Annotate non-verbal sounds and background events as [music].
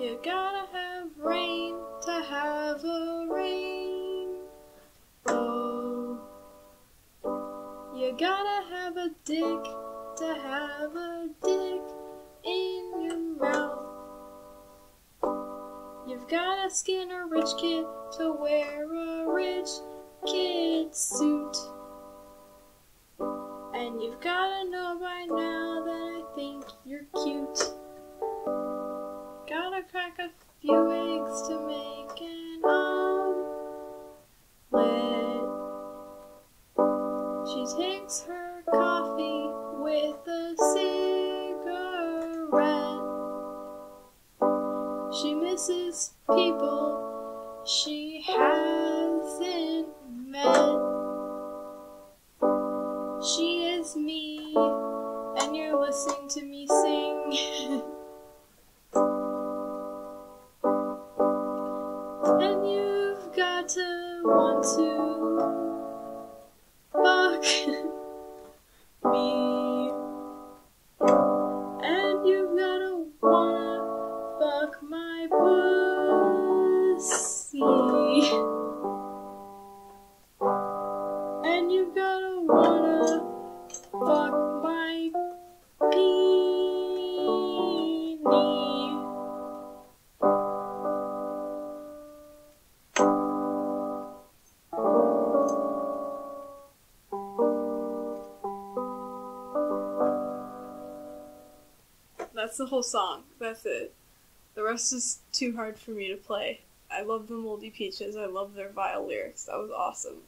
You gotta have rain to have a rain. Oh, you gotta have a dick to have a dick in your mouth. You've gotta skin a rich kid to wear a rich kid suit. And you've gotta know by now Gotta crack a few eggs to make an omelet. She takes her coffee with a cigarette. She misses people she hasn't met. She is me, and you're listening to me want to fuck [laughs] me. That's the whole song. That's it. The rest is too hard for me to play. I love the Moldy Peaches. I love their vile lyrics. That was awesome.